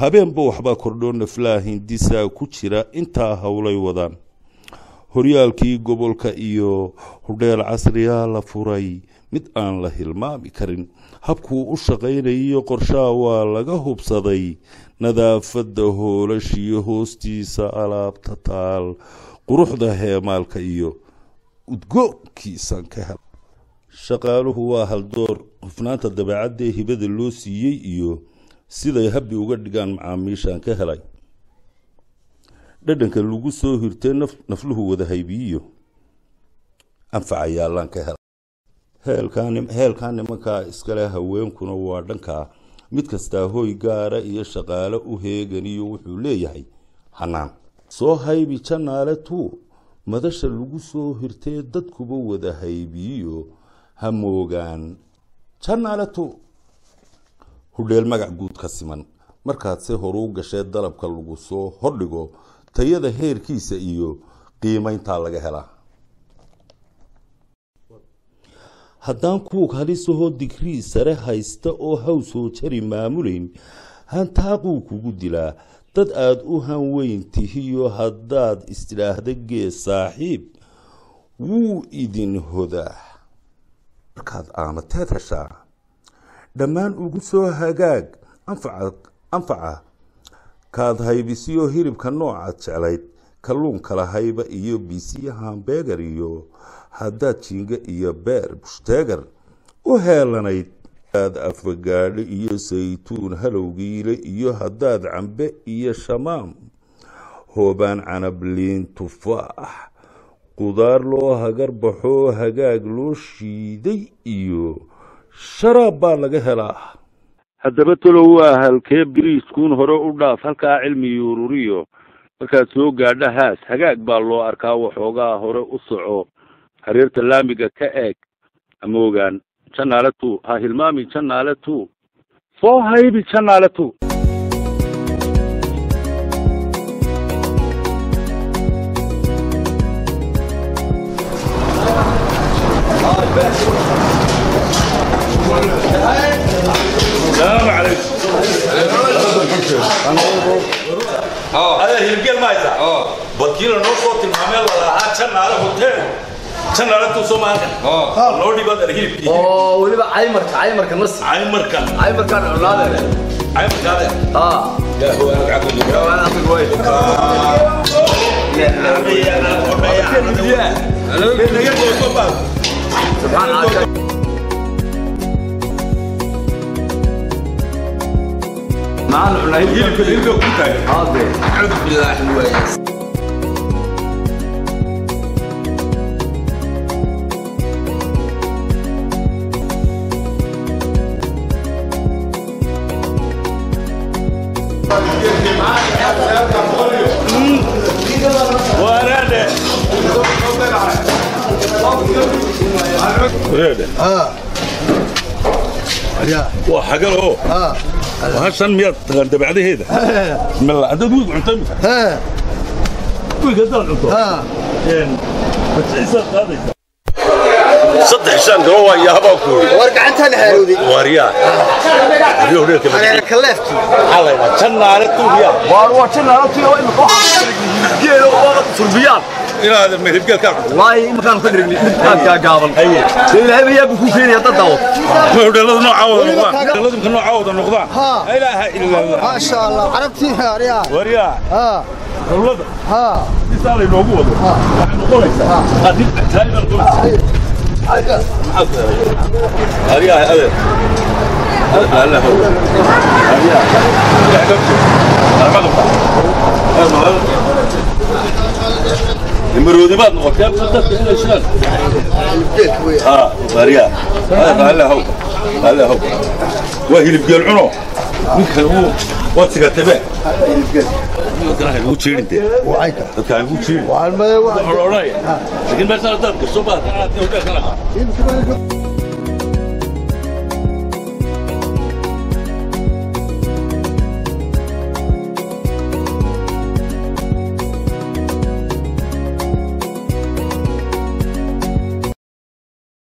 habeenba waxbaa kordhoo naflaha hindisaa ku jira intaa howlay wadaan. Horyaalkii gobolka iyo hudheel casriyaa la furay mid aan la hilmaami karin. Habkuu u shaqaynayiyo qorshaha waa laga hubsaday nadaafadda hoolashiyo hoostiisa alaabta taal quruxda heemaalka iyo udgoonkiisaan ka hel. Shaqaaluhu waa haldoor hufnaanta dabeecaddae hibada loo siiyey iyo siday habbi uga dhigaan macaamiishaan ka helay. Dhadhanka lagu soo hirtee nafluhu wada haybiyiyo anfacayaalaan ka helay. Heelkaa nimankaa iskale haweenkuna waa dhankaa mid kastaa hoy gaara iyo shaqaale u heeganiyo wuxuu leeyahay hanaan soo haybi janaale tuu madasha lagu soo hirtee dadkuba wada haybiyiyo ha moogaan. Janaale hudheel magac guud ka siman. Markaad se horuu gashee dalabka lagu soo hordhigo tayada heerkiisa iyo qiimeyntaa laga helaa. Haddaan kuug halisahoo digrii sare haysta oo haw soo jari maamulayn hantaaquu kugu dilaa. Dad aada u han weyn tihiyo haddaad istidhaahda gees saaxiib wuu idin hodaa. Markaad aamateed heshaa dhammaan ugu soo hagaag. Anfaca kaad haybisiyo hilibka noocaad jeclayd. Kalluunka lahayba iyo bisiyo hambeegar iyo haddaad jiinga iyo beer bushdeegar u heelanayd aad afagaadho iyo saytuun halowgiile iyo haddaad cambe iyo shamaam. Hoobaan canabliin tufaax. Qudaar loo hagar baxoo hagaag loo shiiday iyo sharaab baa laga helaa. Haddaba tolow waa halkee biriiskuun hore u dhaaf halkaa cilmi ururiyo markaad soo gaadha haas hagaag baa loo arkaa waxoogaa hore u soco. Hareerta laamiga ka eeg ama ogaan janaale tu ha hilmaami janaale tu soo haybi janaale tu هذا هيرجل ما يسا بكير نو صوت المعمل ولا ها كان على هوتيل كان على تو سو ماركن اه لو دي بدر هيرب oo weliba caymarka caymarka masi عايمر كان caymarkaan cunaade عايمر هذا aa يا مع القليل جيل في القلب وكنت حاضر. أعوذ بالله حلوة آه. يا ورده آه. يا. وحاجه اهو آه. وهشان مية تغنت بعد هيدا بسم الله. عندك ويقع انت مثلا ويقع دان عطا بتعيسى صدح شان هو يا هباكو ورجع انت أنا هارودي وريا اليوم هناك أنا كلفت. الله يبارك كنا عرفتوا يا واروا كنا عرفتوا يا وين قاعد إلى هذا المهرب قال كان والله إيه ما كان خدري كان قابل. أيوة. إلى هي بكون فيني تضاو ما هو لازم نعوض نقضى لازم نعوض نقضى لا إله إلا الله. ما شاء الله. عرفتي يا ريا وريا ها. دولده ها. مثال إنه وجود ها. يعني نقولك قديم تايم أيوة. القدس هريا هذا أيوة. هلا هو. هريا بعض المكان خطات كل شان آه باريا هذا هلا هو. هلا هو. وهي اللي بيلعنه ميك هو. واتسك تبع وعايته كان هو تشيرين وعلى ما هو لكن بس أنا ضربك الصبح